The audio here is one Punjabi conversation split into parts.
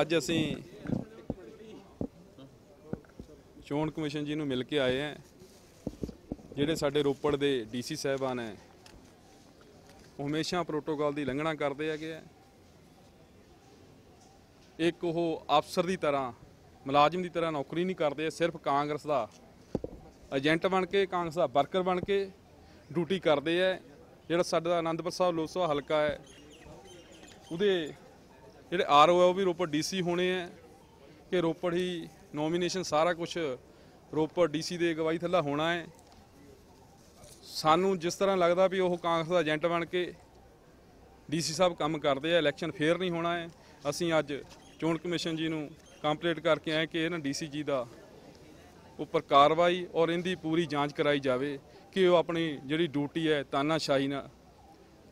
ਅੱਜ ਅਸੀਂ ਚੋਣ ਕਮਿਸ਼ਨ ਜੀ ਨੂੰ ਮਿਲ ਕੇ ਆਏ ਆ ਜਿਹੜੇ ਸਾਡੇ ਰੋਪੜ ਦੇ ਡੀਸੀ ਸਾਹਿਬਾਨ ਹੈ, ਉਹ ਹਮੇਸ਼ਾ ਪ੍ਰੋਟੋਕਾਲ ਦੀ ਉਲੰਘਣਾ ਕਰਦੇ ਹੈਗੇ ਆ। ਇੱਕ ਉਹ ਅਫਸਰ ਦੀ ਤਰ੍ਹਾਂ, ਮੁਲਾਜ਼ਮ ਦੀ ਤਰ੍ਹਾਂ ਨੌਕਰੀ ਨਹੀਂ ਕਰਦੇ, ਸਿਰਫ ਕਾਂਗਰਸ ਦਾ ਏਜੰਟ ਬਣ ਕੇ, ਕਾਂਗਰਸ ਦਾ ਵਰਕਰ ਬਣ ਕੇ ਡਿਊਟੀ ਕਰਦੇ ਆ। ਜਿਹੜਾ ਸਾਡਾ ਆਨੰਦਪੁਰ ਸਾਹਿਬ ਲੋਕ ਸਭਾ ਹਲਕਾ ਹੈ, ਉਹਦੇ ਜਿਹੜੇ ਆਰਓ ਹੈ ਉਹ ਵੀ ਰੋਪੜ ਡੀਸੀ ਹੋਣੇ ਹੈ ਕਿ ਰੋਪੜ ਹੀ ਨੋਮੀਨੇਸ਼ਨ ਸਾਰਾ ਕੁਝ ਰੋਪੜ ਡੀਸੀ ਦੇ ਅਗਵਾਈ ਥੱਲੇ ਹੋਣਾ ਹੈ। ਸਾਨੂੰ ਜਿਸ ਤਰ੍ਹਾਂ ਲੱਗਦਾ ਵੀ ਉਹ ਕਾਂਗਰਸ ਦਾ ਏਜੰਟ ਬਣ ਕੇ ਡੀਸੀ ਸਾਹਿਬ ਕੰਮ ਕਰਦੇ ਆ ਇਲੈਕਸ਼ਨ ਫੇਅਰ ਨਹੀਂ ਹੋਣਾ ਹੈ। ਅਸੀਂ ਅੱਜ ਚੋਣ ਕਮਿਸ਼ਨ ਜੀ ਨੂੰ ਕੰਪਲੀਟ ਕਰਕੇ ਆਏ ਕਿ ਇਹਨਾਂ ਡੀਸੀ ਜੀ ਦਾ ਉੱਪਰ ਕਾਰਵਾਈ ਔਰ ਇਹਦੀ ਪੂਰੀ ਜਾਂਚ ਕਰਾਈ ਜਾਵੇ ਕਿ ਉਹ ਆਪਣੀ ਜਿਹੜੀ ਡਿਊਟੀ ਹੈ ਤਾਨਾਸ਼ਾਹੀ ਨਾਲ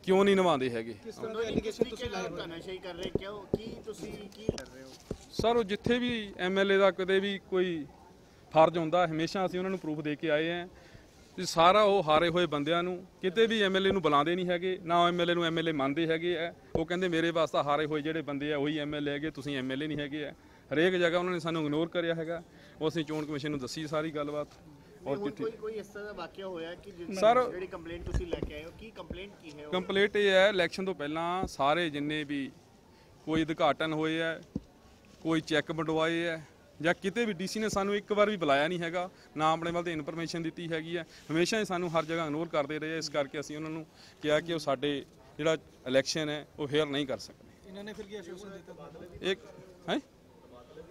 ਕਿਉਂ ਨਹੀਂ ਨਿਭਾਉਂਦੇ ਹੈਗੇ? ਤੁਹਾਨੂੰ ਐਲੀਗੇਸ਼ਨ ਤੁਸੀਂ ਲਾ ਰਹੇ ਨਸ਼ਾ ਹੀ ਕਰ ਰਹੇ ਕਿਉਂ ਕੀ ਤੁਸੀਂ ਕੀ ਕਰ ਰਹੇ ਹੋ? ਸਰ ਉਹ ਜਿੱਥੇ ਵੀ ਐਮਐਲਏ ਦਾ ਕਦੇ ਵੀ ਕੋਈ ਫਰਜ਼ ਹੁੰਦਾ ਹਮੇਸ਼ਾ ਅਸੀਂ ਉਹਨਾਂ ਨੂੰ ਪ੍ਰੂਫ ਦੇ ਕੇ ਆਏ ਆਂ ਵੀ ਸਾਰਾ ਉਹ ਹਾਰੇ ਹੋਏ ਬੰਦਿਆਂ ਨੂੰ ਕਿਤੇ ਵੀ ਐਮਐਲਏ ਨੂੰ ਬੁਲਾਉਂਦੇ ਨਹੀਂ ਹੈਗੇ ਨਾ ਐਮਐਲਏ ਨੂੰ ਐਮਐਲਏ ਮੰਨਦੇ ਹੈਗੇ ਆ। ਉਹ ਕਹਿੰਦੇ ਮੇਰੇ ਵਾਸਤੇ ਹਾਰੇ ਹੋਏ ਜਿਹੜੇ ਬੰਦੇ ਆ ਉਹੀ ਐਮਐਲਏ ਹੈਗੇ ਤੁਸੀਂ ਐਮਐਲਏ ਨਹੀਂ ਹੈਗੇ ਆ। ਹਰੇਕ ਜਗ੍ਹਾ ਉਹਨਾਂ ਨੇ ਸਾਨੂੰ ਇਗਨੋਰ ਕਰਿਆ ਹੈਗਾ। ਉਹ ਅਸੀਂ ਚੋਣ ਕਮਿਸ਼ਨ ਨੂੰ ਦੱਸੀ ਸਾਰੀ ਗੱਲਬਾਤ। ਔਰ ਜਿੱਥੇ ਕੋਈ ਕੋਈ ਇਸ ਤਰ੍ਹਾਂ ਦਾ ਵਾਕਿਆ ਹੋਇਆ ਕਿ ਜਿਹੜੀ ਕੰਪਲੇਂਟ ਤੁਸੀਂ ਲੈ ਕੇ ਆਏ ਹੋ ਕੀ ਕੰਪਲੇਂਟ ਕੀ ਹੈ? ਕੰਪਲੀਟ ਇਹ ਹੈ ਇਲੈਕਸ਼ਨ ਤੋਂ ਪਹਿਲਾਂ ਸਾਰੇ ਜਿੰਨੇ ਵੀ ਕੋਈ ਉਦਘਾਟਨ ਹੋਏ ਹੈ ਕੋਈ ਚੈੱਕ ਵੰਡਵਾਏ ਹੈ ਜਾਂ ਕਿਤੇ ਵੀ ਡੀਸੀ ਨੇ ਸਾਨੂੰ ਇੱਕ ਵਾਰ ਵੀ ਬੁਲਾਇਆ ਨਹੀਂ ਹੈਗਾ ਨਾ ਆਪਣੇ ਵੱਲ ਤੇ ਇਨਫੋਰਮੇਸ਼ਨ ਦਿੱਤੀ ਹੈਗੀ ਹੈ। ਹਮੇਸ਼ਾ ਹੀ ਸਾਨੂੰ ਹਰ ਜਗ੍ਹਾ ਇਗਨੋਰ ਕਰਦੇ ਰਹੇ ਇਸ ਕਰਕੇ ਅਸੀਂ ਉਹਨਾਂ ਨੂੰ ਕਿਹਾ ਕਿ ਉਹ ਸਾਡੇ ਜਿਹੜਾ ਇਲੈਕਸ਼ਨ ਹੈ ਉਹ ਫੇਅਰ ਨਹੀਂ ਕਰ ਸਕਦੇ। ਇਹਨਾਂ ਨੇ ਫਿਰ ਕੀ ਆਸ਼ਵਾਸਨ ਦਿੱਤਾ? ਇੱਕ ਹੈ?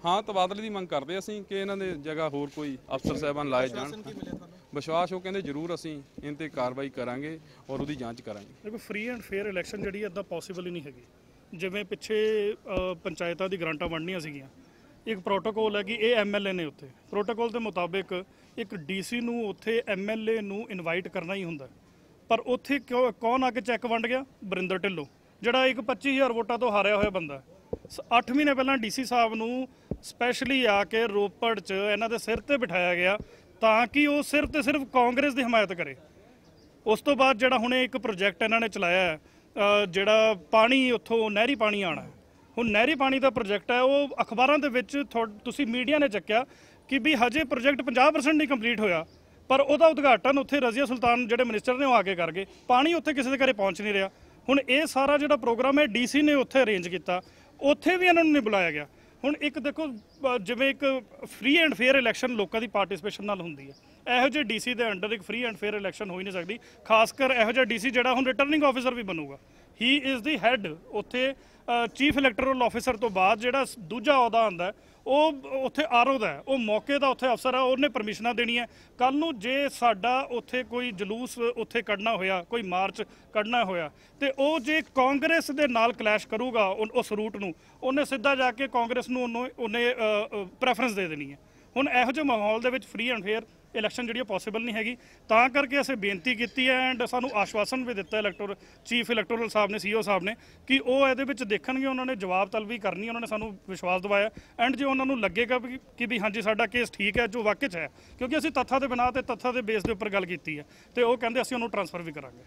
ਹਾਂ ਤਬਾਦਲੇ ਦੀ ਮੰਗ ਕਰਦੇ ਅਸੀਂ ਕਿ ਇਹਨਾਂ ਦੇ ਜਗ੍ਹਾ ਹੋਰ ਕੋਈ ਅਫਸਰ ਸਾਹਿਬਾਨ ਲਾਏ ਜਾਣ। ਵਿਸ਼ਵਾਸ ਉਹ ਕਹਿੰਦੇ ਜ਼ਰੂਰ ਅਸੀਂ ਇਹਨਾਂ ਤੇ ਕਾਰਵਾਈ ਕਰਾਂਗੇ ਔਰ ਉਹਦੀ ਜਾਂਚ ਕਰਾਂਗੇ। ਦੇਖੋ ਫ੍ਰੀ ਐਂਡ ਫੇਅਰ ਇਲੈਕਸ਼ਨ ਜਿਹੜੀ ਇਦਾਂ ਪੋਸੀਬਲ ਹੀ ਨਹੀਂ ਹੈਗੀ। ਜਿਵੇਂ ਪਿੱਛੇ ਪੰਚਾਇਤਾਂ ਦੀ ਗ੍ਰਾਂਟਾਂ ਵੰਡਣੀਆਂ ਸੀਗੀਆਂ। ਇੱਕ ਪ੍ਰੋਟੋਕੋਲ ਹੈ ਕਿ ਇਹ ਐਮਐਲਏ ਨੇ ਉੱਥੇ। ਪ੍ਰੋਟੋਕੋਲ ਦੇ ਮੁਤਾਬਿਕ ਇੱਕ ਡੀਸੀ ਨੂੰ ਉੱਥੇ ਐਮਐਲਏ ਨੂੰ ਇਨਵਾਈਟ ਕਰਨਾ ਹੀ ਹੁੰਦਾ। ਪਰ ਉੱਥੇ ਕਿਉਂ ਕੌਣ ਆ ਕੇ ਚੈੱਕ ਵੰਡ ਗਿਆ? ਬਰਿੰਦਰ ਢਿੱਲੋਂ। ਜਿਹੜਾ ਇੱਕ 25000 ਵੋਟਾਂ ਤੋਂ ਹਾਰਿਆ ਹੋਇਆ ਬੰਦਾ 8 ਮਹੀਨੇ ਪਹਿਲਾਂ ਡੀਸੀ ਸਾਹਿਬ ਨੂੰ ਸਪੈਸ਼ਲੀ ਆ ਕੇ ਰੋਪੜ 'ਚ ਇਹਨਾਂ ਦੇ ਸਿਰ ਤੇ ਬਿਠਾਇਆ ਗਿਆ ਤਾਂ ਕਿ ਉਹ ਸਿਰਫ ਤੇ ਸਿਰਫ ਕਾਂਗਰਸ ਦੀ ਹਮਾਇਤ ਕਰੇ। ਉਸ ਤੋਂ ਬਾਅਦ ਜਿਹੜਾ ਹੁਣੇ ਇੱਕ ਪ੍ਰੋਜੈਕਟ ਇਹਨਾਂ ਨੇ ਚਲਾਇਆ ਹੈ, ਜਿਹੜਾ ਪਾਣੀ ਉੱਥੋਂ ਨਹਿਰੀ ਪਾਣੀ ਆਣਾ ਹੁਣ ਨਹਿਰੀ ਪਾਣੀ ਦਾ ਪ੍ਰੋਜੈਕਟ ਹੈ ਉਹ ਅਖਬਾਰਾਂ ਦੇ ਵਿੱਚ ਥੋ- ਤੁਸੀਂ ਮੀਡੀਆ ਨੇ ਚੱਕਿਆ ਕਿ ਵੀ ਹਜੇ ਪ੍ਰੋਜੈਕਟ 50% ਨਹੀਂ ਕੰਪਲੀਟ ਹੋਇਆ ਪਰ ਉਹਦਾ ਉਦਘਾਟਨ ਉੱਥੇ ਰਜ਼ੀਆ ਸੁਲਤਾਨ ਜਿਹੜੇ ਮਿਨਿਸਟਰ ਨੇ ਉਹ ਆ ਕੇ ਕਰ ਗਏ। ਪਾਣੀ ਉੱਥੇ ਕਿਸੇ ਦੇ ਘਰੇ ਪਹੁੰਚ ਨਹੀਂ ਰਿਹਾ। ਹੁਣ ਇਹ ਸਾਰਾ ਜਿਹੜਾ ਪ੍ਰੋਗਰਾਮ ਹੈ, ਡੀਸੀ ਨੇ ਉੱਥੇ ਅਰੇਂਜ ਕੀਤਾ। ਉੱਥੇ ਵੀ ਇਹਨਾਂ ਨੂੰ ਨਹੀਂ ਬੁਲਾਇਆ ਗਿਆ। ਹੁਣ ਇੱਕ ਦੇਖੋ ਜਿਵੇਂ ਇੱਕ ਫ੍ਰੀ ਐਂਡ ਫੇਅਰ ਇਲੈਕਸ਼ਨ ਲੋਕਾਂ ਦੀ ਪਾਰਟਿਸਿਪੇਸ਼ਨ ਨਾਲ ਹੁੰਦੀ ਹੈ। ਇਹੋ ਜਿਹੇ ਡੀਸੀ ਦੇ ਅੰਡਰ ਇੱਕ ਫ੍ਰੀ ਐਂਡ ਫੇਅਰ ਇਲੈਕਸ਼ਨ ਹੋ ਹੀ ਨਹੀਂ ਸਕਦੀ। ਖਾਸ ਕਰ ਇਹੋ ਜਿਹਾ ਡੀਸੀ ਜਿਹੜਾ ਹੁਣ ਰਿਟਰਨਿੰਗ ਆਫੀਸਰ ਵੀ ਬਣੂਗਾ। ਹੀ ਇਜ਼ ਦੀ ਹੈੱਡ ਉੱਥੇ ਚੀਫ ਇਲੈਕਟੋਰਲ ਆਫੀਸਰ ਤੋਂ ਬਾਅਦ ਜਿਹੜਾ ਦੂਜਾ ਅਹੁਦਾ ਆਉਂਦਾ ਉਹ ਉੱਥੇ ਆਰਓ ਦਾ ਉਹ ਮੌਕੇ ਦਾ ਉੱਥੇ ਅਫਸਰ ਹੈ, ਉਹਨੇ ਪਰਮਿਸ਼ਨਾਂ ਦੇਣੀਆਂ। ਕੱਲ ਨੂੰ ਜੇ ਸਾਡਾ ਉੱਥੇ ਕੋਈ ਜਲੂਸ ਉੱਥੇ ਕੱਢਣਾ ਹੋਇਆ, ਕੋਈ ਮਾਰਚ ਕੱਢਣਾ ਹੋਇਆ, ਤੇ ਉਹ ਜੇ ਕਾਂਗਰਸ ਦੇ ਨਾਲ ਕਲੈਸ਼ ਕਰੂਗਾ, ਉਨ- ਉਸ ਰੂਟ ਨੂੰ, ਉਹਨੇ ਸਿੱਧਾ ਜਾ ਕੇ ਕਾਂਗਰਸ ਨੂੰ ਉਹਨੂੰ, ਉਹਨੇ ਪ੍ਰੈਫਰੈਂਸ ਦੇ ਦੇਣੀ ਹੈ। ਹੁਣ ਇਹੋ ਜਿਹੇ ਮਾਹੌਲ ਦੇ ਵਿੱਚ ਫ੍ਰੀ ਐਂਡ ਫੇਅਰ ਇਲੈਕਸ਼ਨ ਜਿਹੜੀ ਪੋਸੀਬਲ ਨਹੀਂ ਹੈਗੀ। ਤਾਂ ਕਰਕੇ ਅਸੀਂ ਬੇਨਤੀ ਕੀਤੀ ਹੈ ਐਂਡ ਸਾਨੂੰ ਆਸ਼ਵਾਸਨ ਵੀ ਦਿੱਤਾ ਇਲੈਕਟੋਰ ਚੀਫ ਇਲੈਕਟੋਰਲ ਸਾਹਿਬ ਨੇ ਸੀਓ ਸਾਹਿਬ ਨੇ ਕਿ ਉਹ ਇਹਦੇ ਵਿੱਚ ਦੇਖਣਗੇ, ਉਹਨਾਂ ਨੇ ਜਵਾਬ ਤਲਬੀ ਕਰਨੀ, ਉਹਨਾਂ ਨੇ ਸਾਨੂੰ ਵਿਸ਼ਵਾਸ ਦਿਵਾਇਆ। ਐਂਡ ਜੇ ਉਹਨਾਂ ਨੂੰ ਲੱਗੇਗਾ ਵੀ ਕਿ ਵੀ ਹਾਂਜੀ ਸਾਡਾ ਕੇਸ ਠੀਕ ਹੈ, ਜੋ ਵਾਕਿਆ 'ਚ ਹੈ, ਕਿਉਂਕਿ ਅਸੀਂ ਤੱਥਾਂ ਦੇ ਬਿਨਾਂ ਤੇ ਤੱਥਾਂ ਦੇ ਬੇਸ ਦੇ ਉੱਪਰ ਗੱਲ ਕੀਤੀ ਹੈ, ਤੇ ਉਹ ਕਹਿੰਦੇ ਅਸੀਂ ਉਹਨੂੰ ਟਰਾਂਸਫਰ ਵੀ ਕਰਾਂਗੇ।